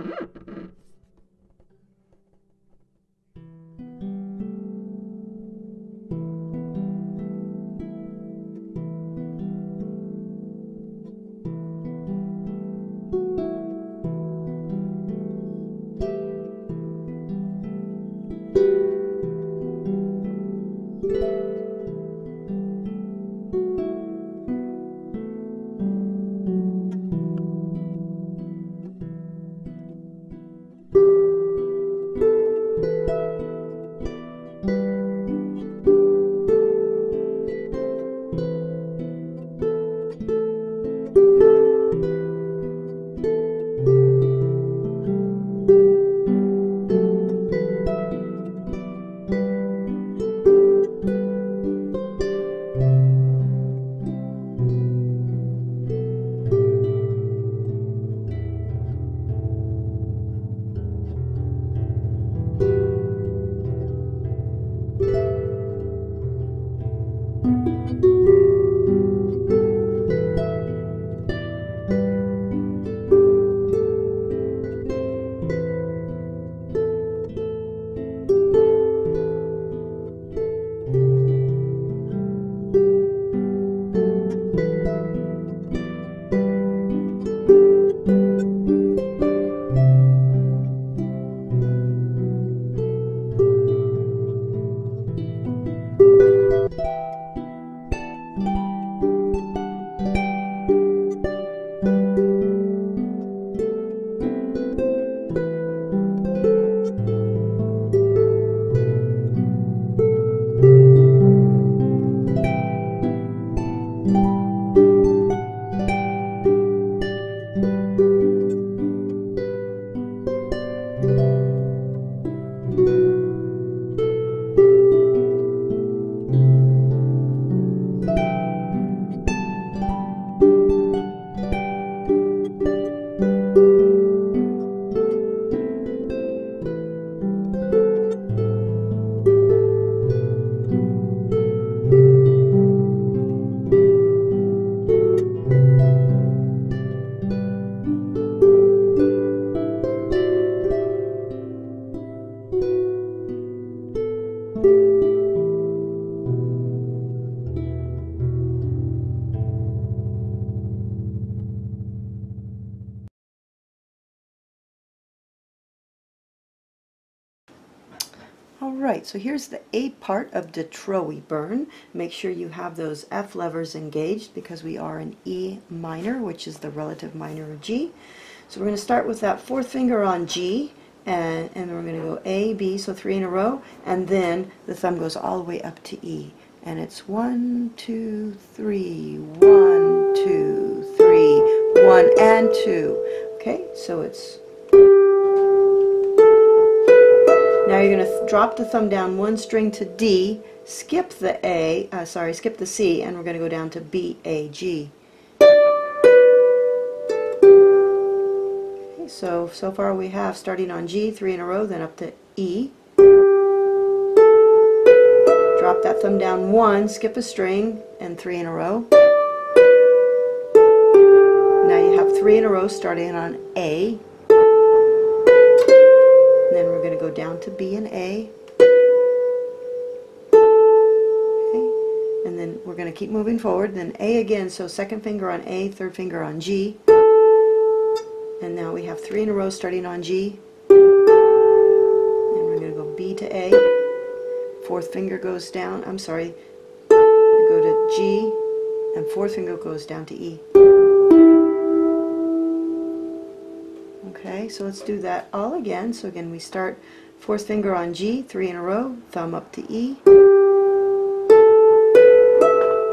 Mm-hmm. Alright, so here's the A part of Da Trowie burn. Make sure you have those F levers engaged because we are in E minor, which is the relative minor of G. So we're going to start with that fourth finger on G, and, and we're going to go A, B, so three in a row, and then the thumb goes all the way up to E. And it's one, two, three, one, two, three, one, and two. Okay, so it's Now you're going to drop the thumb down one string to D, skip the A, uh, sorry, skip the C, and we're going to go down to B, A, G. Okay, so, so far we have starting on G, three in a row, then up to E. Drop that thumb down one, skip a string, and three in a row. Now you have three in a row starting on A, go down to B and A. Okay. And then we're going to keep moving forward. Then A again, so second finger on A, third finger on G. And now we have three in a row starting on G. And we're going to go B to A. Fourth finger goes down, I'm sorry, go to G, and fourth finger goes down to E. Okay, so let's do that all again. So again, we start fourth finger on G, three in a row, thumb up to E.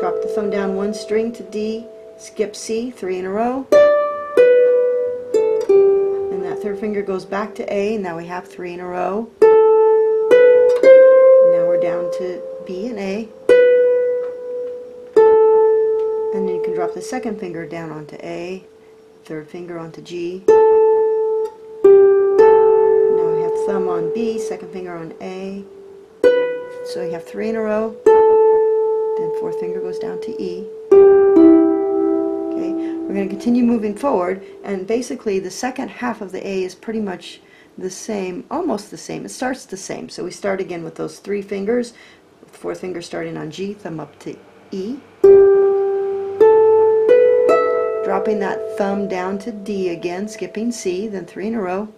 Drop the thumb down one string to D, skip C, three in a row. And that third finger goes back to A, and now we have three in a row. Now we're down to B and A. And then you can drop the second finger down onto A, third finger onto G thumb on B, second finger on A. So you have three in a row. Then fourth finger goes down to E. Okay. We're going to continue moving forward, and basically the second half of the A is pretty much the same, almost the same. It starts the same. So we start again with those three fingers, fourth finger starting on G, thumb up to E. Dropping that thumb down to D again, skipping C, then three in a row.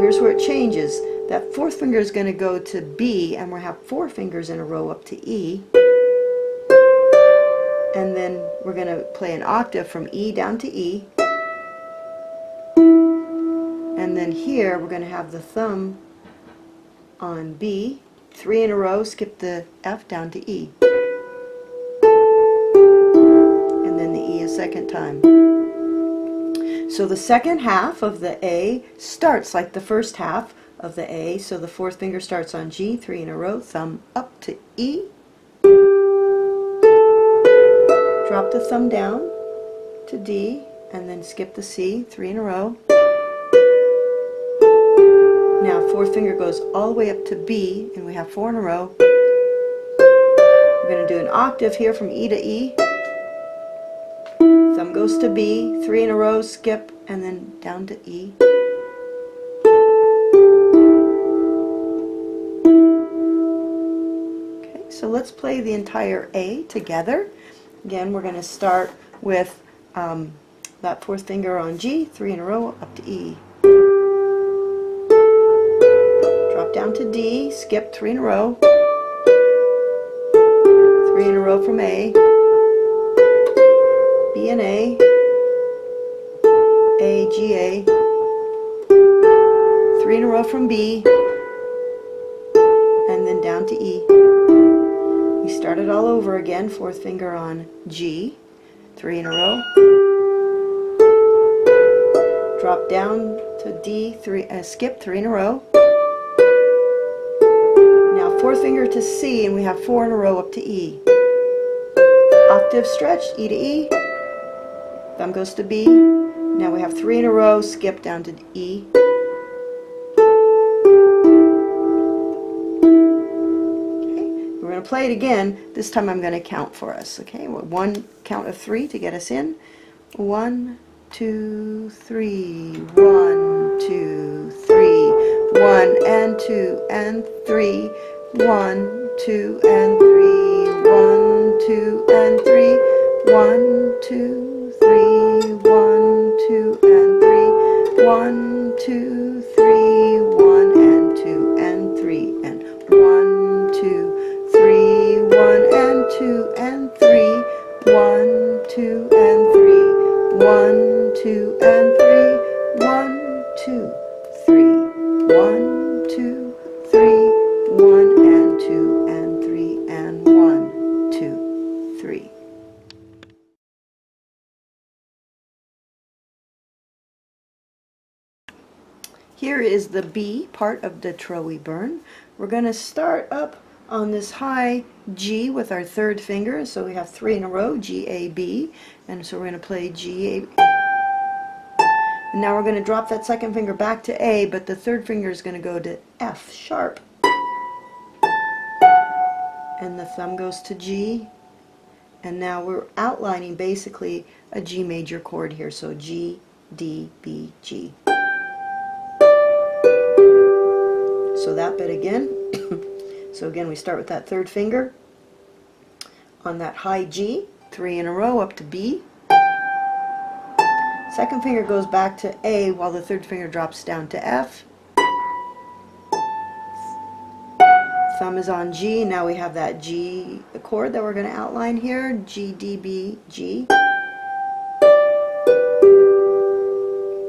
Here's where it changes. That fourth finger is going to go to B, and we'll have four fingers in a row up to E. And then we're going to play an octave from E down to E. And then here we're going to have the thumb on B, three in a row, skip the F down to E. And then the E a second time. So the second half of the A starts like the first half of the A. So the fourth finger starts on G, three in a row, thumb up to E. Drop the thumb down to D, and then skip the C, three in a row. Now fourth finger goes all the way up to B, and we have four in a row. We're going to do an octave here from E to E. Goes to B, three in a row, skip, and then down to E. Okay, so let's play the entire A together. Again, we're going to start with um, that fourth finger on G, three in a row, up to E. Drop down to D, skip three in a row. Three in a row from A. B and A, A, G, A, three in a row from B, and then down to E. We start it all over again, fourth finger on G, three in a row, drop down to D, three, uh, skip three in a row, now fourth finger to C, and we have four in a row up to E. Octave stretch, E to E, Thumb goes to B. Now we have three in a row, skip down to E. Okay, we're going to play it again. This time I'm going to count for us. Okay, one count of three to get us in. One, two, three. One, two, three. One and two and three. One, two and three. One, two and three. One, two, one, two, is the B part of the Trowie burn. We're going to start up on this high G with our third finger. So we have three in a row, G, A, B. And so we're going to play G, A, and now we're going to drop that second finger back to A, but the third finger is going to go to F sharp. And the thumb goes to G. And now we're outlining basically a G major chord here. So G, D, B, G. So that bit again. so again, we start with that third finger on that high G, three in a row up to B. Second finger goes back to A while the third finger drops down to F. Thumb is on G. Now we have that G chord that we're going to outline here. G, D, B, G.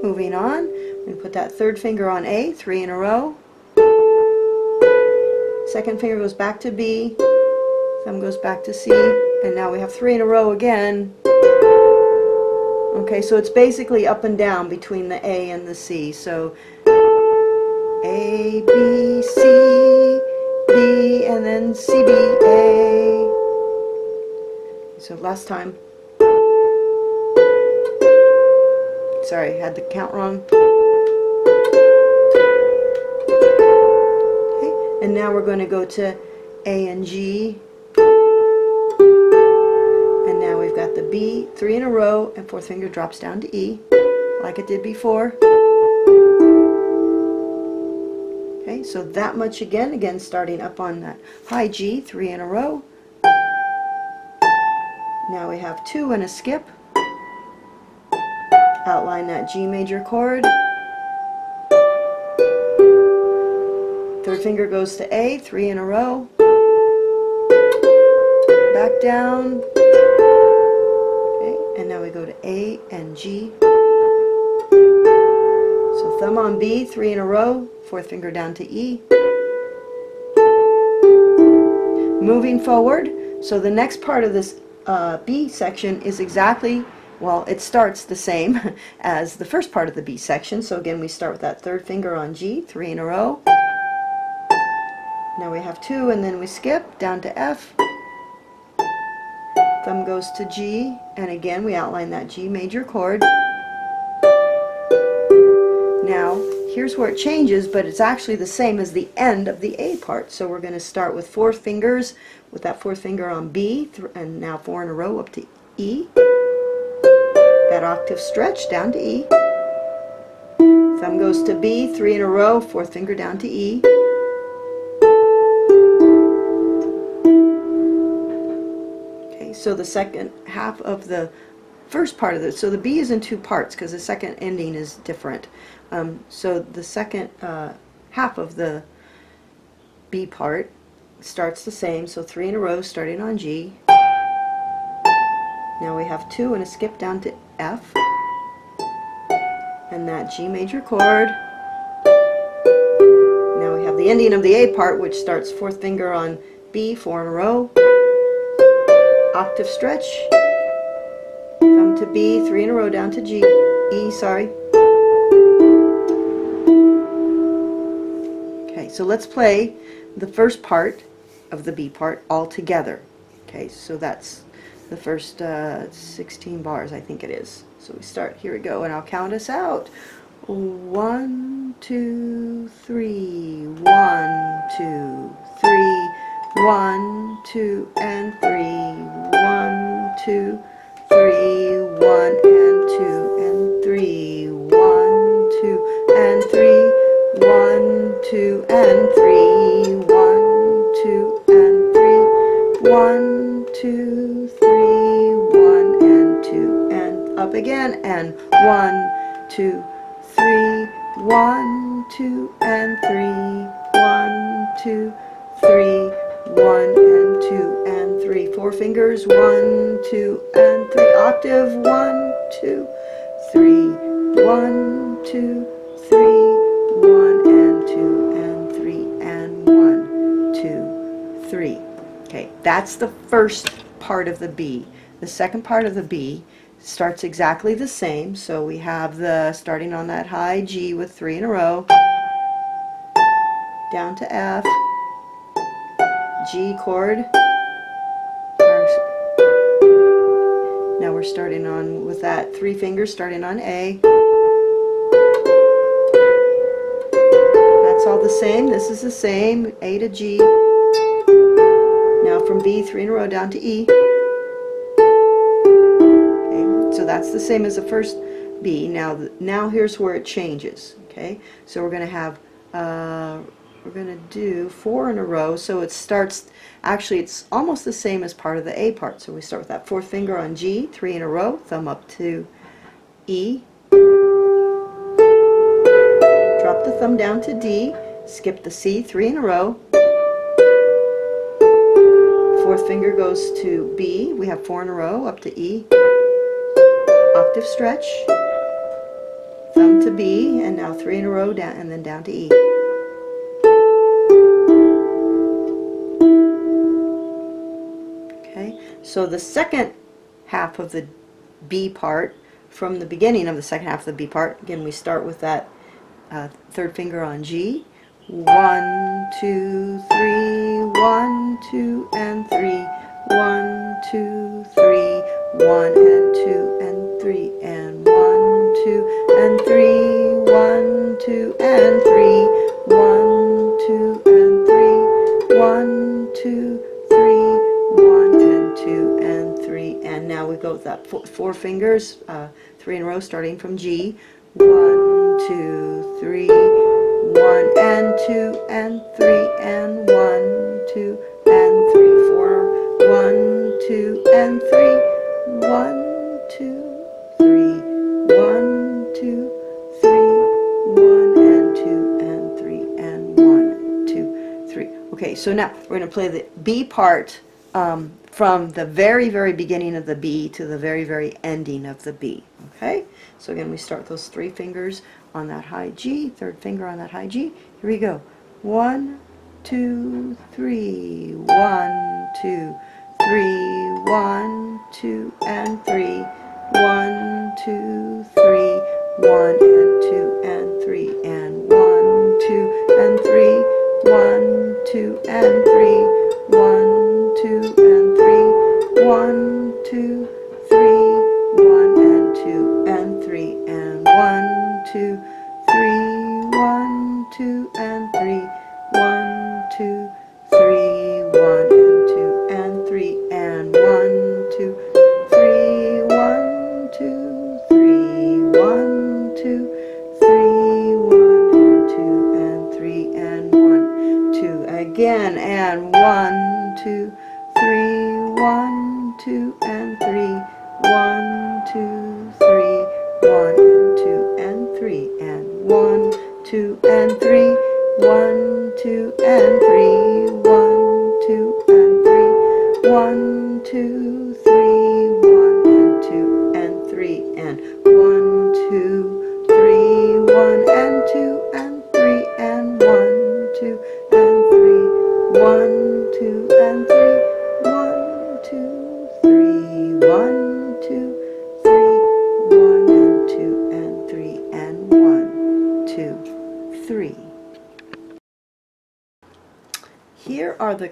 Moving on, we put that third finger on A, three in a row. Second finger goes back to B. Thumb goes back to C. And now we have three in a row again. Okay, so it's basically up and down between the A and the C. So A, B, C, B, and then C, B, A. So last time. Sorry, had the count wrong. And now we're going to go to A and G. And now we've got the B, three in a row, and fourth finger drops down to E, like it did before. Okay, so that much again, again starting up on that high G, three in a row. Now we have two and a skip. Outline that G major chord. Third finger goes to A, three in a row. Back down. Okay, and now we go to A and G. So thumb on B, three in a row, fourth finger down to E. Moving forward, so the next part of this uh, B section is exactly, well, it starts the same as the first part of the B section. So again, we start with that third finger on G, three in a row. Now we have two, and then we skip down to F. Thumb goes to G, and again we outline that G major chord. Now, here's where it changes, but it's actually the same as the end of the A part. So we're going to start with four fingers, with that fourth finger on B, and now four in a row up to E. That octave stretch down to E. Thumb goes to B, three in a row, fourth finger down to E. so the second half of the first part of this, so the B is in two parts because the second ending is different. Um, so the second uh, half of the B part starts the same, so three in a row starting on G. Now we have two and a skip down to F. And that G major chord. Now we have the ending of the A part, which starts fourth finger on B, four in a row. Octave stretch. Thumb to B, three in a row down to G. E, sorry. Okay, so let's play the first part of the B part all together. Okay, so that's the first uh, 16 bars, I think it is. So we start, here we go, and I'll count us out. One, two, three, one, two, three, one, two, and three, one, two, three, one, and two, and three, one, two, and three, one, two, and three, one, two, and three, one, two, three, one, and two, and up again, and one, two, three, one, two, and three, one, two, Four fingers, one, two, and three. Octave, one, two, three, one, two, three, one, and two, and three, and one, two, three. Okay, that's the first part of the B. The second part of the B starts exactly the same. So we have the starting on that high G with three in a row, down to F, G chord. We're starting on with that three fingers starting on A. That's all the same. This is the same. A to G. Now from B, three in a row down to E. Okay, so that's the same as the first B. Now, now here's where it changes. Okay, so we're going to have uh, we're going to do four in a row. So it starts, actually it's almost the same as part of the A part. So we start with that fourth finger on G, three in a row, thumb up to E. Drop the thumb down to D, skip the C, three in a row. Fourth finger goes to B, we have four in a row, up to E. Octave stretch, thumb to B, and now three in a row, down, and then down to E. So the second half of the B part, from the beginning of the second half of the B part, again we start with that uh, third finger on G. One, two, three, one, two, and three. One, two, three, one, and two, and three, and one, two, and three, one, two, and three, one, two, and three, one, two, now we go with that four, four fingers, uh, three in a row, starting from G. One, two, three, one and two and three and one, two and three, four, one, two and three, one, two, three, one, two, three, one and two and three and one, two, three. Okay, so now we're going to play the B part um, from the very, very beginning of the B to the very, very ending of the B. Okay, so again, we start those three fingers on that high G, third finger on that high G. Here we go. One, two, three, one, two, three, one, two, and three, one, two, three, one, and two, and three, and one, two, and three, one, two, and three, one, two, and three, one, two, three, one, and two, and three, and one, two, one, two, and three, one, two, and three, one, two, and three, one, two,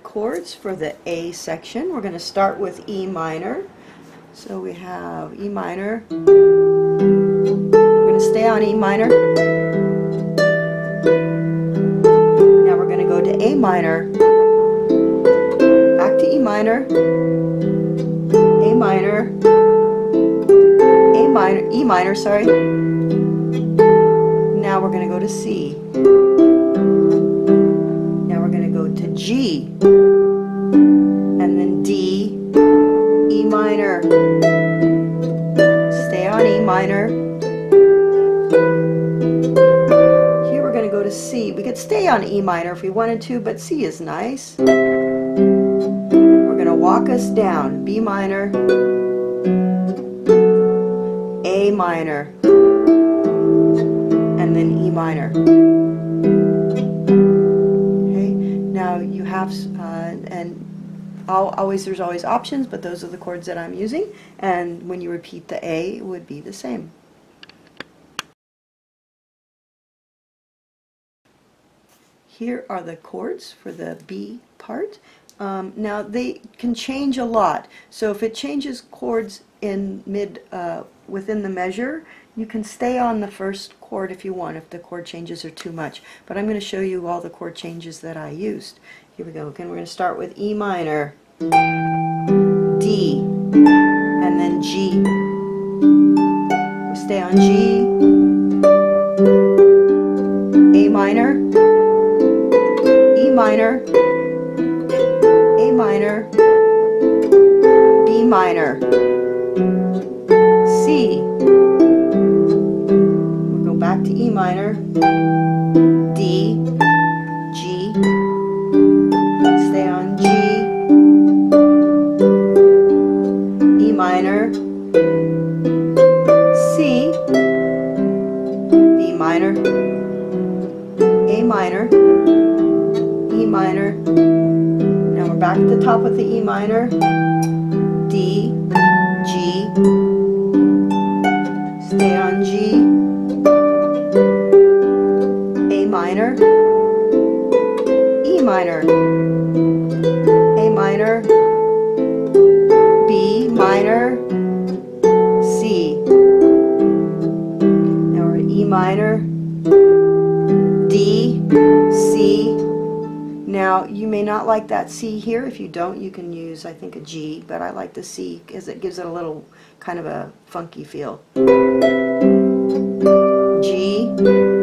chords for the A section. We're going to start with E minor. So we have E minor. We're going to stay on E minor. Now we're going to go to A minor. Back to E minor. A minor. A minor. E minor, sorry. Now we're going to go to C. G. And then D, E minor. Stay on E minor. Here we're going to go to C. We could stay on E minor if we wanted to, but C is nice. We're going to walk us down. B minor. A minor. And then E minor. Have, uh, and al- always there's always options, but those are the chords that I'm using. And when you repeat the A, it would be the same. Here are the chords for the B part. Um, now they can change a lot. So if it changes chords in mid uh, within the measure, you can stay on the first chord if you want, if the chord changes are too much. But I'm going to show you all the chord changes that I used. Here we go. Again, we're going to start with E minor, D, and then G. We stay on G, A minor, E minor, A minor, B minor, C. We'll go back to E minor, minor, minor, A minor, E minor. Now we're back at the top with the E minor, D, G, stay on G, A minor, E minor, A minor, B minor, minor, D, C. Now you may not like that C here. If you don't, you can use, I think, a G, but I like the C because it gives it a little kind of a funky feel. G,